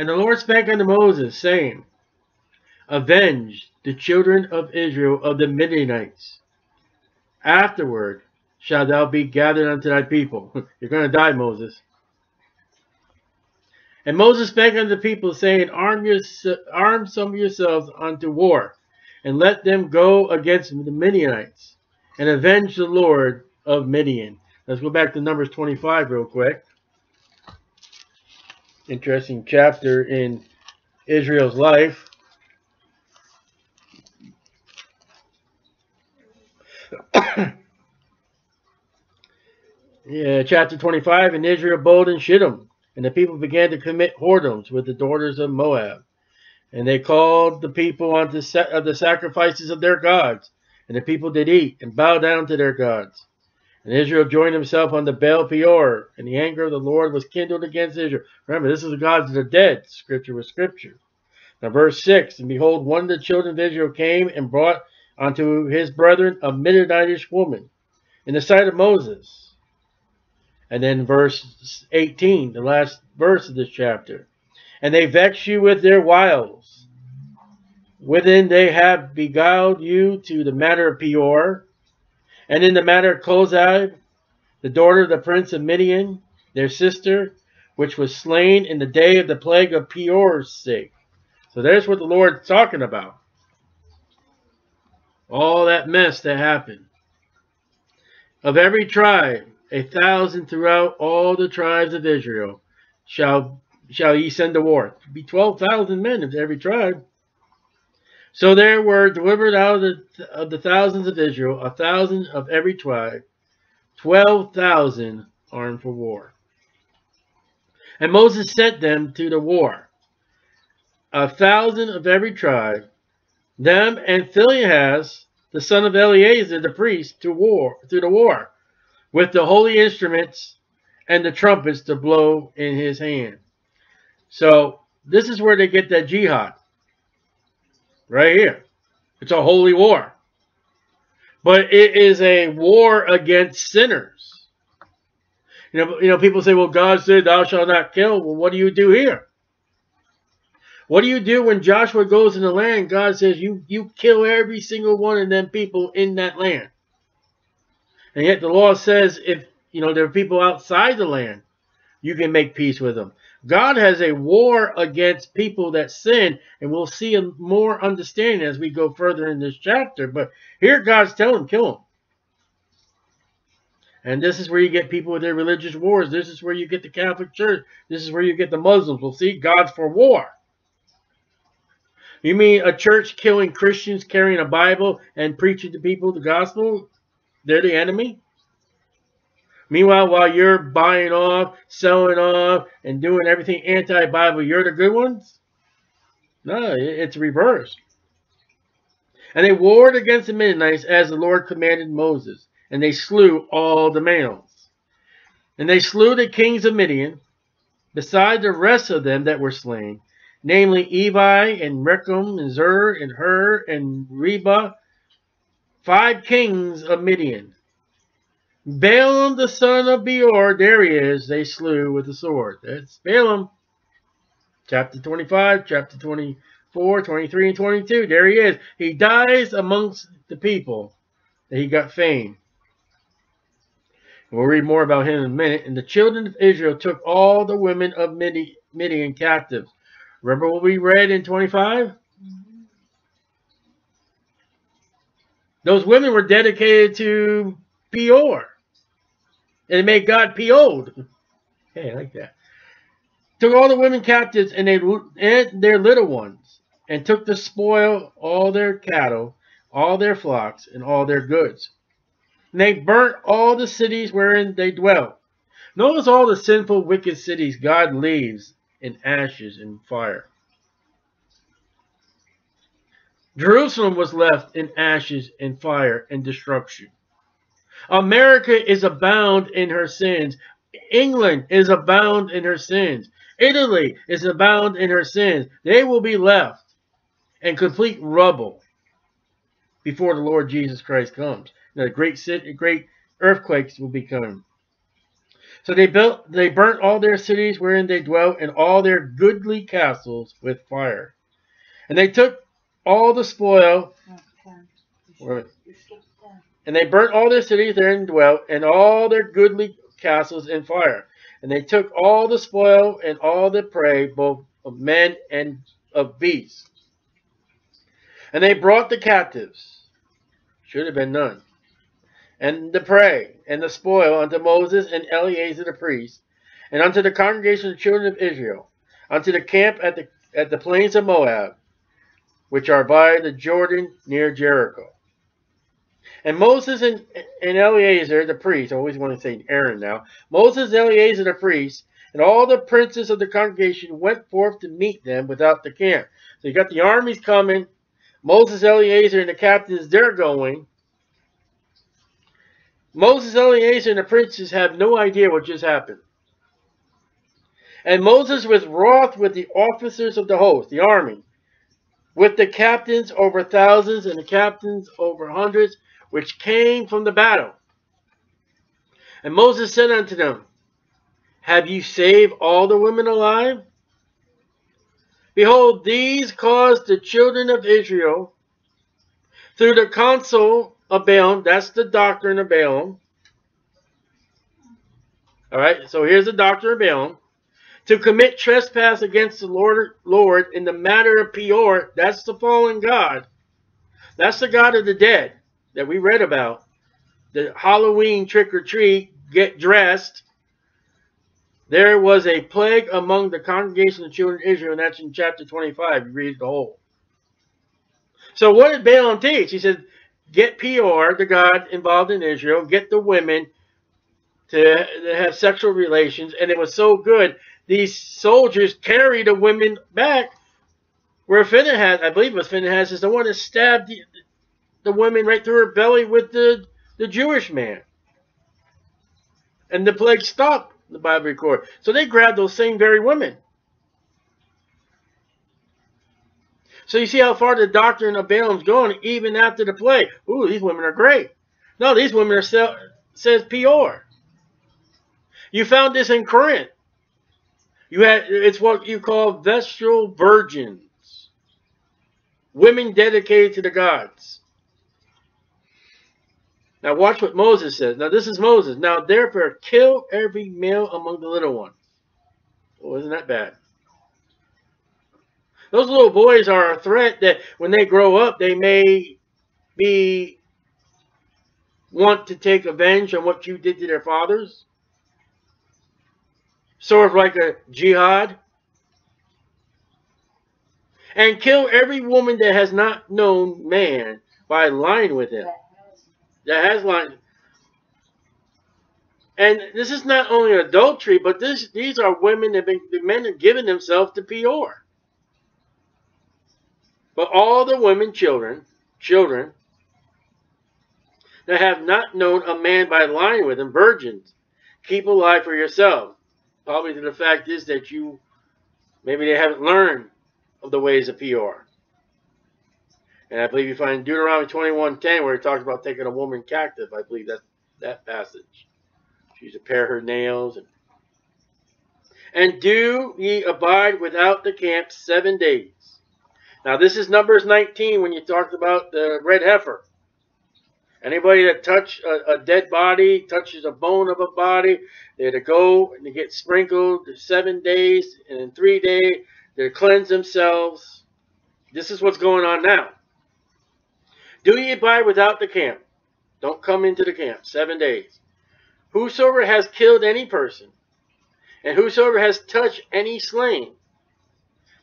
And the Lord spake unto Moses, saying, Avenge the children of Israel of the Midianites. Afterward shalt thou be gathered unto thy people. You're going to die, Moses. And Moses spake unto the people, saying, arm, your, arm some of yourselves unto war, and let them go against the Midianites, and avenge the Lord of Midian. Let's go back to Numbers 25 real quick. Interesting chapter in Israel's life. yeah, chapter 25, in Israel bold and Shittim, and the people began to commit whoredoms with the daughters of Moab. And they called the people unto the sacrifices of their gods, and the people did eat and bow down to their gods. And Israel joined himself unto Baal Peor, and the anger of the Lord was kindled against Israel. Remember, this is the gods of the dead. Scripture with scripture. Now, verse 6 And behold, one of the children of Israel came and brought unto his brethren a Midianitish woman in the sight of Moses. And then verse 18, the last verse of this chapter. And they vex you with their wiles. Within they have beguiled you to the matter of Peor, and in the matter of Cozbi, the daughter of the prince of Midian, their sister, which was slain in the day of the plague of Peor's sake. So there's what the Lord's talking about. All that mess that happened. Of every tribe, a thousand throughout all the tribes of Israel shall shall ye send to war. Be twelve thousand men of every tribe. So there were delivered out of the, of the thousands of Israel, a thousand of every tribe, twelve thousand armed for war. And Moses sent them to the war, a thousand of every tribe, them and Phinehas, the son of Eleazar the priest, to war to the war, with the holy instruments and the trumpets to blow in his hand. So this is where they get that jihad. Right here. It's a holy war. But it is a war against sinners. You know, you know, people say, well, God said, thou shalt not kill. Well, what do you do here? What do you do when Joshua goes in the land? God says, you, you kill every single one of them people in that land. And yet the law says if, you know, there are people outside the land, you can make peace with them. God has a war against people that sin, and we'll see more understanding as we go further in this chapter. But here God's telling them, kill them. And this is where you get people with their religious wars. This is where you get the Catholic Church. This is where you get the Muslims. We'll see God's for war. You mean a church killing Christians, carrying a Bible, and preaching to people the gospel? They're the enemy? Meanwhile, while you're buying off, selling off, and doing everything anti-Bible, you're the good ones? No, it's reversed. And they warred against the Midianites as the Lord commanded Moses, and they slew all the males. And they slew the kings of Midian, beside the rest of them that were slain, namely Evi, and Rekem, and Zur, and Hur, and Reba, five kings of Midian. Balaam the son of Beor, there he is, they slew with the sword. That's Balaam. Chapter 25, chapter 24, 23, and 22. There he is. He dies amongst the people that he got fame. We'll read more about him in a minute. And the children of Israel took all the women of Midian captives, Remember what we read in 25? Mhm. Those women were dedicated to Peor. And it made God PO'd. Hey, I like that. Took all the women captives and, they, and their little ones, and took the spoil, all their cattle, all their flocks, and all their goods. And they burnt all the cities wherein they dwelt. Notice all the sinful, wicked cities God leaves in ashes and fire. Jerusalem was left in ashes and fire and destruction. America is abound in her sins. England is abound in her sins. Italy is abound in her sins. They will be left in complete rubble before the Lord Jesus Christ comes. The great great earthquakes will be coming. So they built, they burnt all their cities wherein they dwelt, and all their goodly castles with fire. And they took all the spoil, Oh, and they burnt all their cities therein dwelt, and all their goodly castles in fire. And they took all the spoil and all the prey, both of men and of beasts. And they brought the captives, should have been none, and the prey and the spoil unto Moses and Eleazar the priest, and unto the congregation of the children of Israel, unto the camp at the at the plains of Moab, which are by the Jordan near Jericho. And Moses and, and Eleazar the priest, I always want to say Aaron now, Moses, and Eleazar the priest, and all the princes of the congregation went forth to meet them without the camp. So you got the armies coming, Moses, Eleazar, and the captains, they're going. Moses, Eleazar, and the princes have no idea what just happened. And Moses was wroth with the officers of the host, the army, with the captains over thousands and the captains over hundreds, which came from the battle. And Moses said unto them, Have you saved all the women alive? Behold, these caused the children of Israel through the counsel of Balaam, that's the doctrine of Balaam. All right, so here's the doctrine of Balaam. To commit trespass against the Lord, Lord in the matter of Peor, that's the fallen God. That's the God of the dead that we read about. The Halloween trick or treat, get dressed. There was a plague among the congregation of children of Israel, and that's in chapter 25. You read the whole. So what did Balaam teach? He said, get Peor, the God involved in Israel, get the women to, have sexual relations, and it was so good. These soldiers carried the women back where Phinehas, I believe it was Phinehas, is the one that stabbed the, the women right through her belly with the, the Jewish man. And the plague stopped, the Bible records. So they grabbed those same very women. So you see how far the doctrine of Balaam's going even after the plague. Ooh, these women are great. No, these women are, sell, says Peor. You found this in Corinth. You had it's what you call vestal virgins. Women dedicated to the gods. Now watch what Moses says. Now this is Moses. Now therefore kill every male among the little ones. Oh, isn't that bad? Those little boys are a threat that when they grow up they may be want to take revenge on what you did to their fathers. Sort of like a jihad. And kill every woman that has not known man by lying with him. That has- lied. And this is not only adultery, but this these are women that been, the men have given themselves to Peor. But all the women, children, children that have not known a man by lying with him, virgins, keep alive for yourselves. Probably the fact is that you maybe they haven't learned of the ways of Peor. And I believe you find Deuteronomy 21.10 where it talks about taking a woman captive. I believe that's that passage. She's to pare her nails. And, and do ye abide without the camp seven days. Now this is Numbers 19 when you talked about the red heifer. Anybody that touch a, a dead body, touches a bone of a body, they're to go and they get sprinkled seven days, and in three days They're cleanse themselves. This is what's going on now. Do ye abide without the camp? Don't come into the camp. Seven days. Whosoever has killed any person, and whosoever has touched any slain,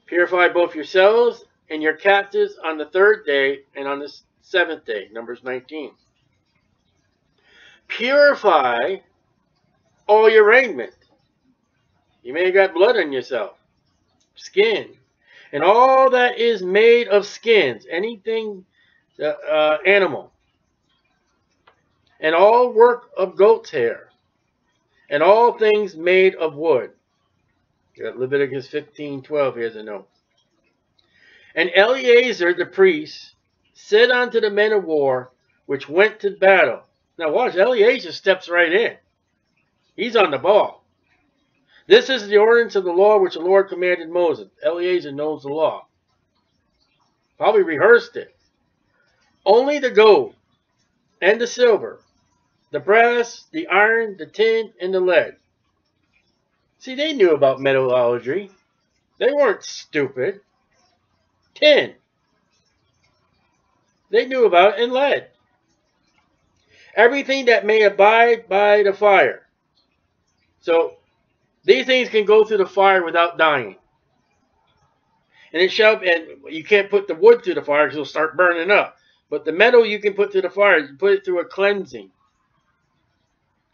purify both yourselves and your captives on the third day and on the seventh day. Numbers 19. Purify all your raiment. You may have got blood on yourself. Skin. And all that is made of skins. Anything, uh, uh, animal. And all work of goat's hair. And all things made of wood. Leviticus 15, 12, here's a note. And Eleazar the priest said unto the men of war which went to battle. Now watch, Eleazar steps right in. He's on the ball. This is the ordinance of the law which the Lord commanded Moses. Eleazar knows the law. Probably rehearsed it. Only the gold and the silver, the brass, the iron, the tin, and the lead. See, they knew about metallurgy. They weren't stupid. Tin. They knew about it, and lead. Everything that may abide by the fire. So these things can go through the fire without dying. And it shall and you can't put the wood through the fire because it'll start burning up. But the metal you can put through the fire, you put it through a cleansing.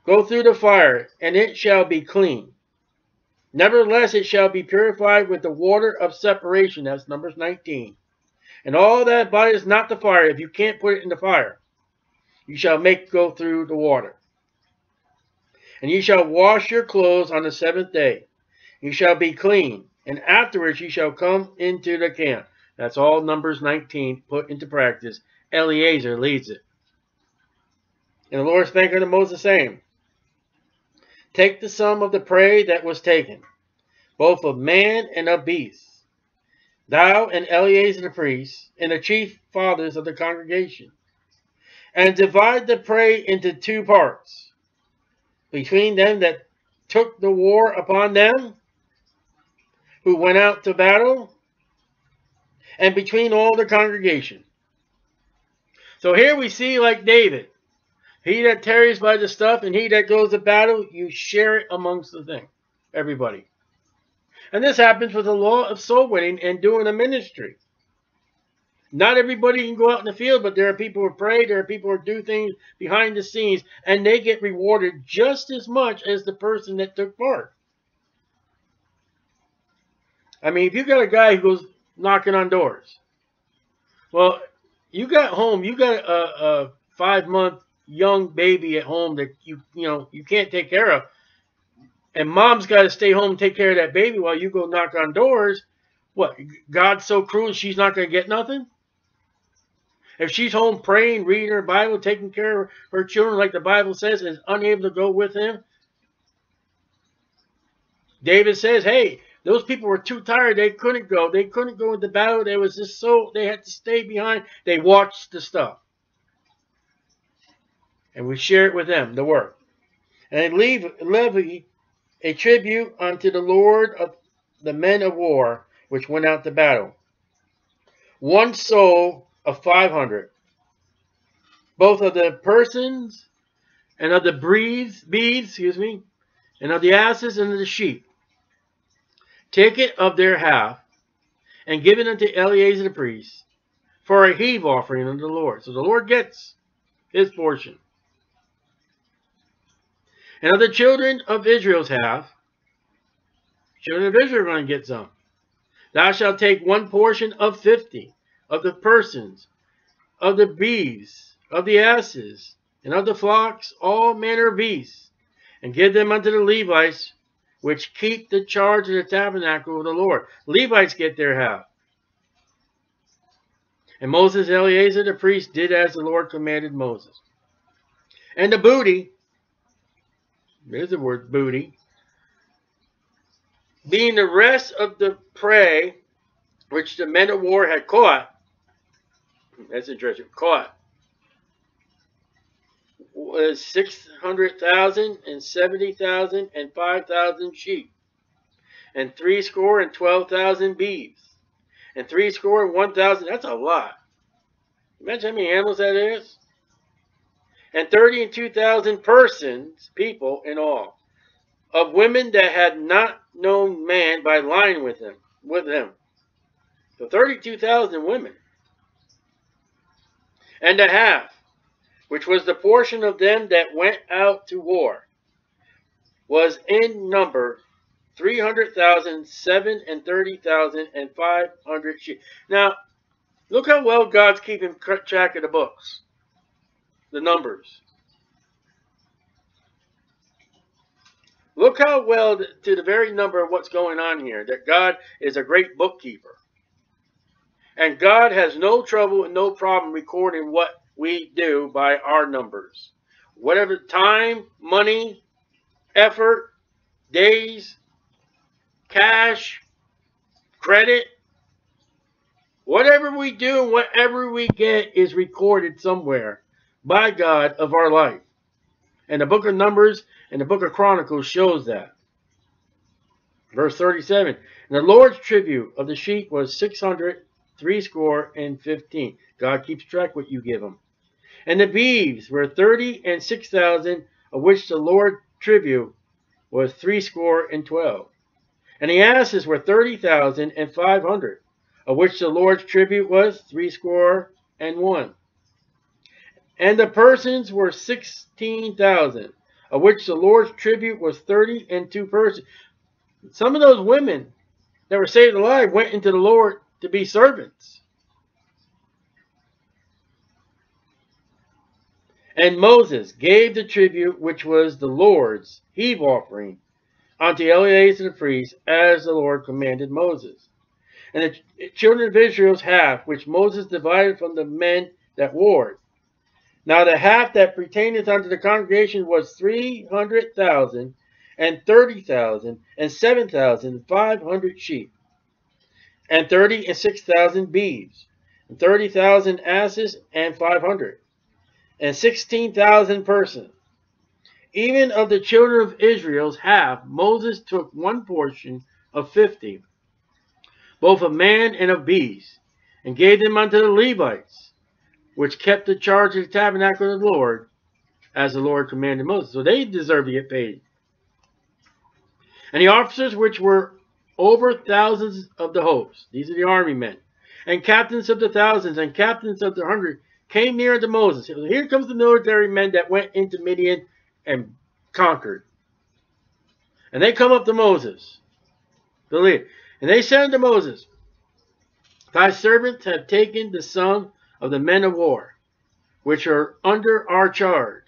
Go through the fire, and it shall be clean. Nevertheless, it shall be purified with the water of separation. That's Numbers 19. And all that body is not the fire, if you can't put it in the fire, you shall make go through the water. And you shall wash your clothes on the seventh day. You shall be clean. And afterwards you shall come into the camp. That's all Numbers 19 put into practice. Eleazar leads it. And the Lord spake unto Moses, saying, Take the sum of the prey that was taken, both of man and of beast, thou and Eleazar the priest, and the chief fathers of the congregation, and divide the prey into two parts, between them that took the war upon them, who went out to battle, and between all the congregation. So here we see like David, he that tarries by the stuff and he that goes to battle, you share it amongst the thing, everybody. And this happens with the law of soul winning and doing a ministry. Not everybody can go out in the field, but there are people who pray, there are people who do things behind the scenes, and they get rewarded just as much as the person that took part. I mean, if you got a guy who goes knocking on doors, well, you got home, you got a, a five month young baby at home that you you know you can't take care of, and mom's got to stay home and take care of that baby while you go knock on doors. What God's so cruel she's not going to get nothing? If she's home praying, reading her Bible, taking care of her children like the Bible says, and is unable to go with him, David says, hey, those people were too tired. They couldn't go. They couldn't go into battle. They was just so, they had to stay behind. They watched the stuff. And we share it with them, the work. And leave levy a tribute unto the Lord of the men of war which went out to battle. One soul of 500, both of the persons and of the breeds, beads, excuse me, and of the asses and of the sheep. Take it of their half, and give it unto Eleazar the priest, for a heave offering unto the Lord. So the Lord gets his portion. And of the children of Israel's half, children of Israel are going to get some. Thou shalt take one portion of fifty of the persons, of the beeves, of the asses, and of the flocks, all manner of beasts, and give them unto the Levites, which keep the charge of the tabernacle of the Lord. Levites get their half. And Moses Eleazar the priest did as the Lord commanded Moses. And the booty, there's the word booty, being the rest of the prey which the men of war had caught, that's interesting, caught, Uh, was 600,000 and 70,000 and 5,000 sheep. and threescore and twelve thousand beeves, and threescore and one thousand. That's a lot. Imagine how many animals that is. And thirty and two thousand persons, people in all, of women that had not known man by lying with him, with him. So thirty-two thousand women, and a half, which was the portion of them that went out to war, was in number three hundred thousand, seven and thirty thousand, and five hundred sheep. Now, look how well God's keeping track of the books, the numbers. Look how well, to the very number of what's going on here, that God is a great bookkeeper. And God has no trouble and no problem recording what we do by our numbers. Whatever time, money, effort, days, cash, credit, whatever we do whatever we get is recorded somewhere by God of our life. And the book of Numbers and the book of Chronicles shows that. Verse 37, And the Lord's tribute of the sheep was 600, three score and 15. God keeps track what you give him. And the beeves were 30 and 6,000, of which the Lord tribute was three score and 12. And the asses were thirty thousand and five hundred, of which the Lord's tribute was three score and one. And the persons were 16,000, of which the Lord's tribute was 30 and two persons. Some of those women that were saved alive went into the Lord to be servants. And Moses gave the tribute which was the Lord's heave offering unto Eleazar the priest, as the Lord commanded Moses. And the children of Israel's half, which Moses divided from the men that warred, now the half that pertaineth unto the congregation was three hundred thousand, and thirty thousand, and seven thousand five hundred sheep, and thirty and six thousand beeves, and thirty thousand asses, and five hundred, and sixteen thousand persons. Even of the children of Israel's half, Moses took one portion of fifty, both of man and of beast, and gave them unto the Levites which kept the charge of the tabernacle of the Lord, as the Lord commanded Moses. So they deserve to get paid. And the officers which were over thousands of the host, these are the army men, and captains of the thousands and captains of the hundred, came near to Moses. Here comes the military men that went into Midian and conquered. And they come up to Moses, the leader. And they said unto Moses, Thy servants have taken the sum of the men of war, which are under our charge,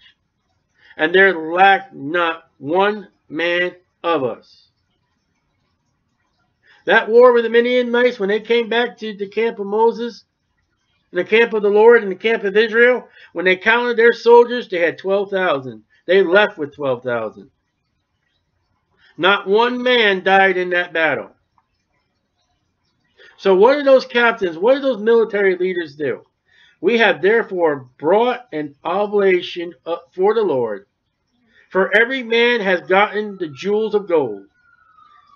and there lack not one man of us. That war with the Midianites, when they came back to the camp of Moses, the camp of the Lord, and the camp of Israel, when they counted their soldiers, they had 12,000. They left with 12,000. Not one man died in that battle. So what do those captains, what do those military leaders do? We have therefore brought an oblation up for the Lord. For every man has gotten the jewels of gold,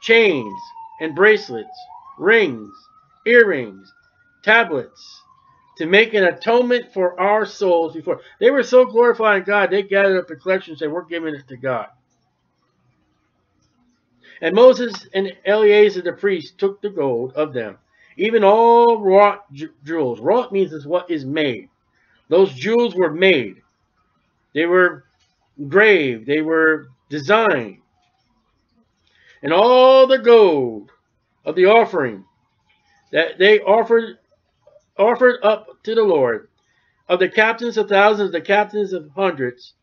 chains and bracelets, rings, earrings, tablets, to make an atonement for our souls before. They were so glorifying God, they gathered up the collection and said, we're giving it to God. And Moses and Eleazar the priest took the gold of them even all wrought jewels. Wrought means is what is made. Those jewels were made. They were engraved. They were designed. And all the gold of the offering that they offered offered up to the Lord of the captains of thousands, the captains of hundreds.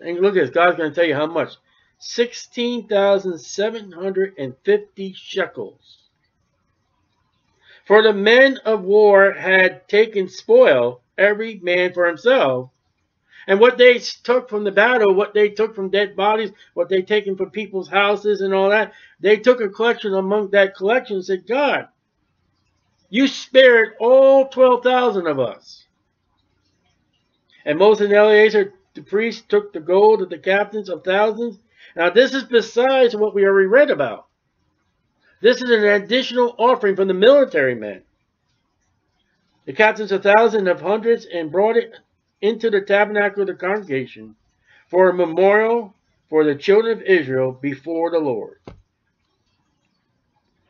And look at this. God's going to tell you how much. 16,750 shekels. For the men of war had taken spoil, every man for himself. And what they took from the battle, what they took from dead bodies, what they taken from people's houses and all that, they took a collection among that collection and said, God, you spared all 12,000 of us. And Moses and Eleazar, the priest, took the gold of the captains of thousands. Now this is besides what we already read about. This is an additional offering from the military men. The captains of thousands of hundreds and brought it into the tabernacle of the congregation for a memorial for the children of Israel before the Lord.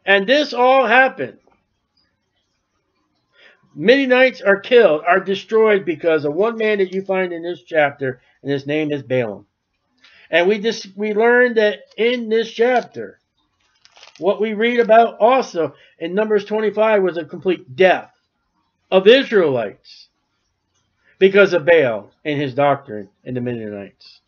And this all happened. Midianites are killed, are destroyed because of one man that you find in this chapter, and his name is Balaam. And we just we learned that in this chapter, what we read about also in Numbers 25 was a complete death of Israelites because of Baal and his doctrine and the Midianites.